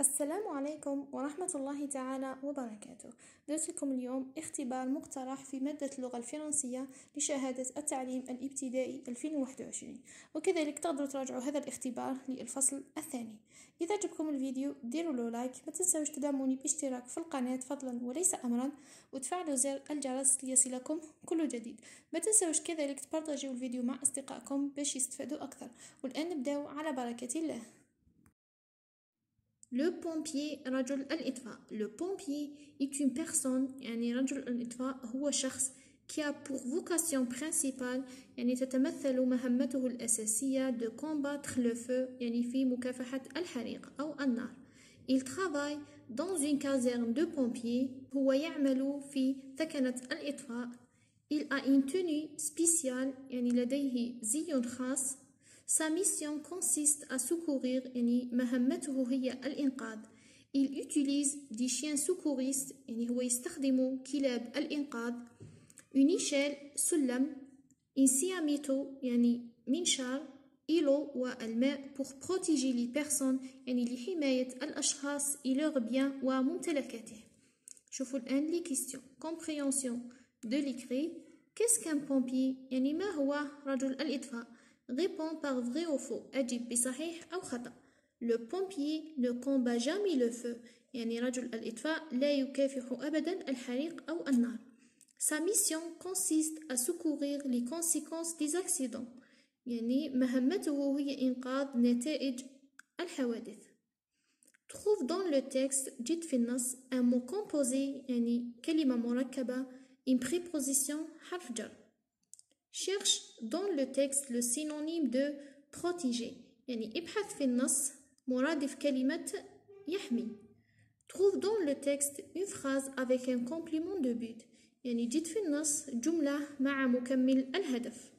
السلام عليكم ورحمة الله تعالى وبركاته. درسكم اليوم اختبار مقترح في مادة اللغة الفرنسية لشهادة التعليم الابتدائي 2021 وكذلك تقدروا تراجعوا هذا الاختبار للفصل الثاني. إذا عجبكم الفيديو ديروا له لايك ما تنسوش تدعموني باشتراك في القناة فضلا وليس أمرا وتفعلوا زر الجرس ليصلكم كل جديد. ما تنسوش كذلك تبارطاجيو الفيديو مع أصدقائكم باش يستفادوا أكثر. والآن نبداو على بركة الله. Le pompier رجل الإطفاء Le pompier est une personne يعني رجل الإطفاء هو شخص qui a pour vocation principale يعني تتمثل مهمته الأساسية de combattre le feu يعني في مكافحة الحريق أو النار Il travaille dans une caserne de pompiers هو يعمل في ثكنة الإطفاء Il a une tenue spéciale يعني لديه زي خاص Sa mission consiste à secourir يعني مهمته هي الإنقاذ Il utilise des chiens secouristes يعني هو يستخدم كلاب الإنقاذ Une échelle سلم Un siamito يعني منشار إيلو والماء pour protéger les personnes يعني لحماية الأشخاص et leurs biens وممتلكاتهم شوفوا الآن les questions compréhension de l'écrit Qu'est-ce qu'un pompier يعني ما هو رجل الإطفاء Réponds par vrai ou faux. أجب بصحيح أو خطأ. Le pompier ne combat jamais le feu. يعني رجل الإطفاء لا يكافح أبدا الحريق أو النار. Sa mission consiste à secourir les conséquences des accidents. يعني مهمته هي إنقاذ نتائج الحوادث. Trouve dans le texte جد في النص un mot composé يعني كلمة مركبة une préposition حرف جر. Cherche dans le texte le synonyme de protéger يعني ابحث في النص مرادف كلمة يحمي Trouve dans le texte une phrase avec un complément de but يعني جد في النص جملة مع مكمل الهدف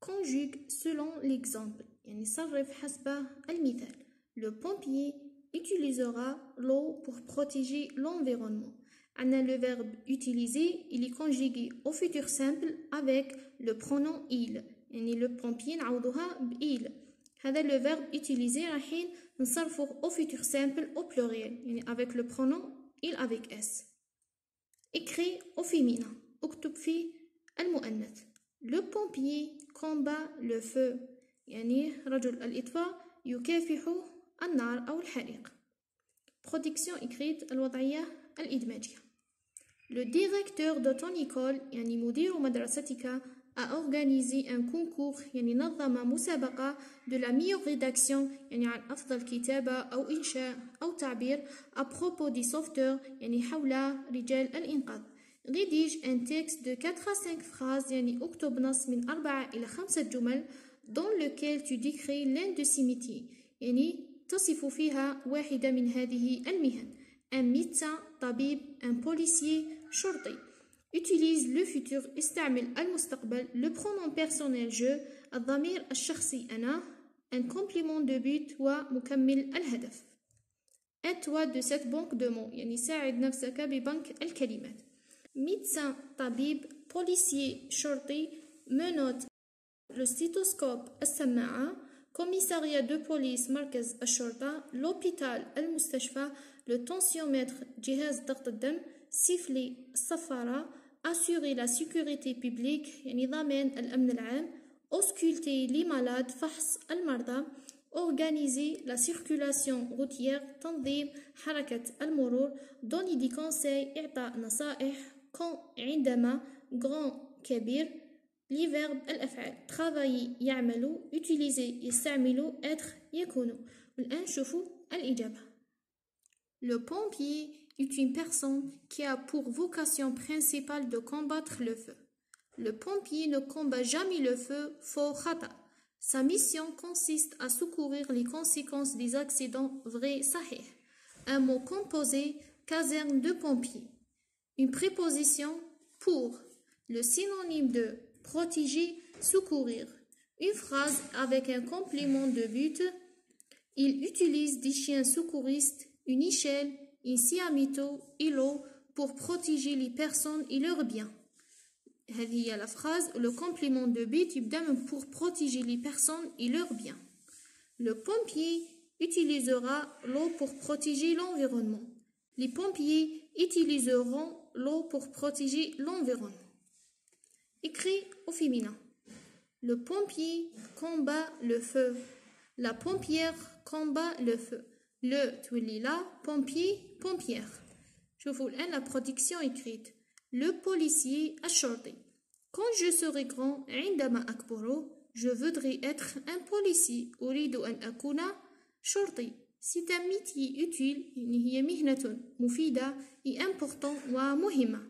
Conjugue selon l'exemple يعني صرف حسب المثال Le pompier utilisera l'eau pour protéger l'environnement On le verbe utiliser, il est conjugué au futur simple avec le pronom il. يعني le pompier نعوضوها بإل. هذا le verbe utiliser رايحين نصرفه au futur simple au pluriel يعني avec le pronom il avec s. Écrit au féminin. اكتب في المؤنث. Le pompier combat le feu. يعني رجل الإطفاء يكافح النار أو الحريق. Production écrite الوضعية الإدماجية Le directeur de ton école يعني مدير مدرستك a organisé un concours يعني نظم مسابقة de la meilleure rédaction يعني عن أفضل كتابة أو إنشاء أو تعبير à propos des sauveteurs يعني حول رجال الإنقاذ rédige un texte de 4 à 5 phrases يعني اكتب نص من 4 إلى 5 جمل dans lequel tu décris l'un de ces métiers يعني تصف فيها واحدة من هذه المهن أن ميتا طبيب أن بوليسي شرطي Utilise le futur, استعمل المستقبل, le pronom personnel je, الضمير الشخصي أنا, un complément de but, مكمل الهدف. Aide-toi de cette banque de mots, يعني ساعد نفسك ببنك الكلمات. Médecin, طبيب, policier, شرطي, menotte, le stéthoscope, السماعة, commissariat de police مركز الشرطة l'hôpital المستشفى le tensiomètre جهاز ضغط الدم siffler الصفارة assurer la sécurité publique يعني ضمان الأمن العام ausculter les malades فحص المرضى organiser la circulation routière تنظيم حركة المرور donner des conseils إعطاء نصائح quand عندما grand كبير les verbes الأفعال travailler يعمل utiliser يستعمل être يكون والآن شوفوا الإجابة Le pompier est une personne qui a pour vocation principale de combattre le feu. Le pompier ne combat jamais le feu, faux khata. Sa mission consiste à secourir les conséquences des accidents vrais sahih. Un mot composé, caserne de pompiers. Une préposition pour. Le synonyme de protéger, secourir. Une phrase avec un complément de but. Il utilise des chiens secouristes, une échelle, un siamito îlot pour protéger les personnes et leurs biens. هذه هي la phrase le complément de but يبدا من pour protéger les personnes et leurs biens. Le pompier utilisera l'eau pour protéger l'environnement. Les pompiers utiliseront l'eau pour protéger l'environnement. Écrit au féminin. Le pompier combat le feu. La pompière combat le feu. Le tuilila, pompier, pompière. Je vous la protection écrite. Le policier الشرطي. Quand je serai grand, عندما أكبر, je voudrais être un policier. أريد أن أكون شرطي. C'est un métier utile, هي مهنة مفيدة et important ومهمة.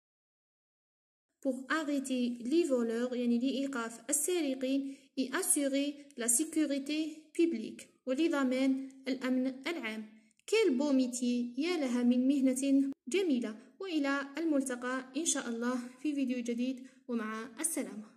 pour arrêter les voleurs يعني لإيقاف السارقين et assurer la sécurité publique. ولضمان الأمن العام quel beau métier. يا لها من مهنة جميلة وإلى الملتقى إن شاء الله في فيديو جديد ومع السلامة